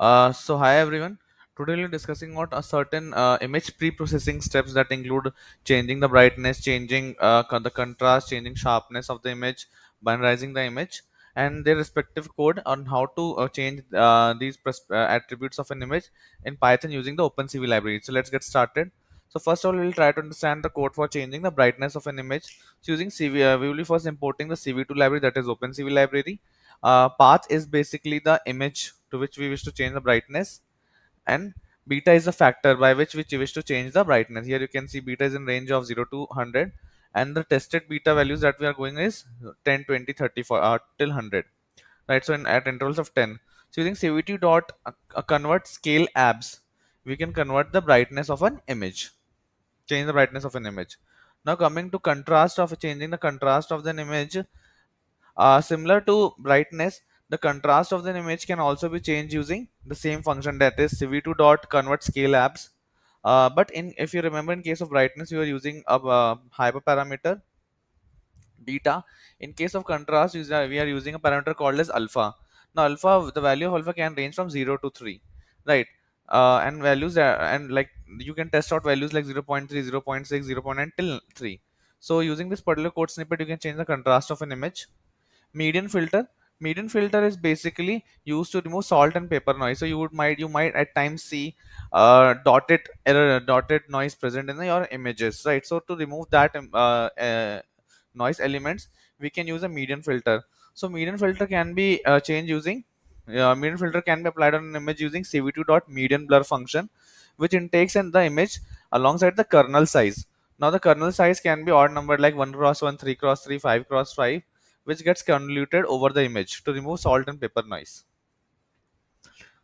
Uh, so hi everyone. Today we'll be discussing about a certain uh, image pre-processing steps that include changing the brightness, changing uh, the contrast, changing sharpness of the image, binarizing the image, and their respective code on how to uh, change uh, these attributes of an image in Python using the OpenCV library. So let's get started. So first of all, we'll try to understand the code for changing the brightness of an image. So using CV, uh, we will be first importing the CV2 library that is OpenCV library uh, path is basically the image to which we wish to change the brightness. And beta is the factor by which we wish to change the brightness. Here you can see beta is in range of 0 to 100 and the tested beta values that we are going is 10 20 30 for, uh, till 100 right? So in, at intervals of 10 so using cv2 dot uh, convert scale abs we can convert the brightness of an image. Change the brightness of an image. Now coming to contrast of changing the contrast of an image uh, similar to brightness, the contrast of the image can also be changed using the same function that is cv2 dot convert scale abs. Uh, but in if you remember in case of brightness, you are using a uh, hyperparameter beta. In case of contrast, we are using a parameter called as alpha. Now alpha, the value of alpha can range from 0 to 3, right? Uh, and values are, and like you can test out values like 0 0.3, 0 0.6, 0 0.9 till 3. So using this particular code snippet, you can change the contrast of an image median filter median filter is basically used to remove salt and paper noise. So you would might you might at times see uh, dotted error dotted noise present in your images right? So to remove that um, uh, uh, noise elements we can use a median filter. So median filter can be uh, changed using uh, median filter can be applied on an image using cv2 dot median blur function which intakes in the image alongside the kernel size. Now the kernel size can be odd numbered like 1 cross 1 3 cross 3 5 cross 5 which gets convoluted over the image to remove salt and paper noise.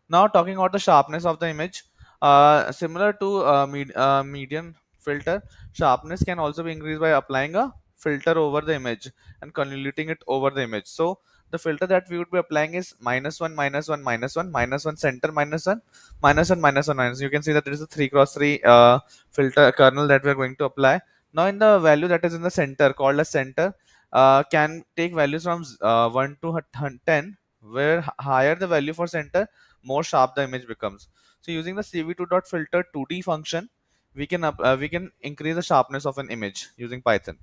Now talking about the sharpness of the image, uh, similar to uh, med uh, median filter, sharpness can also be increased by applying a filter over the image and convoluting it over the image. So the filter that we would be applying is minus 1 minus 1 minus 1 minus 1 center minus 1 minus 1 minus 1 minus you can see that there is a 3 cross 3 uh, filter kernel that we are going to apply now in the value that is in the center called as center uh, can take values from uh, 1 to 10 where higher the value for center more sharp the image becomes. So using the cv2.filter 2d function we can uh, we can increase the sharpness of an image using python.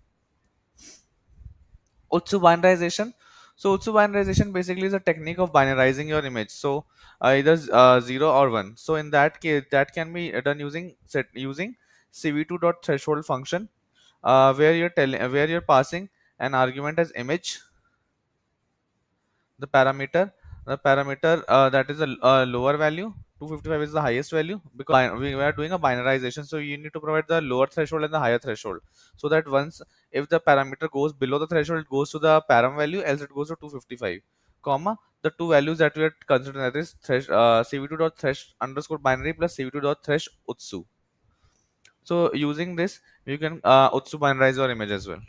Otsu binarization so Otsu binarization basically is a technique of binarizing your image. So uh, either uh, 0 or 1 so in that case that can be done using set using cv2.threshold function uh, where you're telling where you're passing an argument as image. The parameter the parameter uh, that is a, a, lower value 255 is the highest value because we are doing a binarization so you need to provide the lower threshold and the higher threshold. So that once if the parameter goes below the threshold it goes to the param value else it goes to 255 comma the two values that we are considering that is thresh uh, cv2.thresh underscore binary plus cv2.thresh Otsu so using this you can uh, Otsu binarize your image as well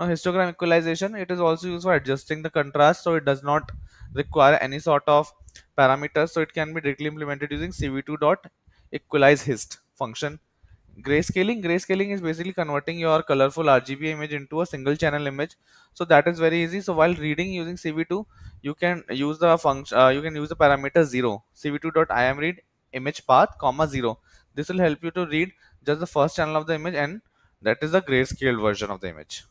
now histogram equalization, it is also used for adjusting the contrast so it does not require any sort of parameters so it can be directly implemented using cv2 dot equalize hist function. Grayscaling, grayscaling is basically converting your colorful RGB image into a single channel image. So that is very easy. So while reading using cv2, you can use the function, uh, you can use the parameter zero cv2 dot imread image path comma zero. This will help you to read just the first channel of the image and that is the grayscale version of the image.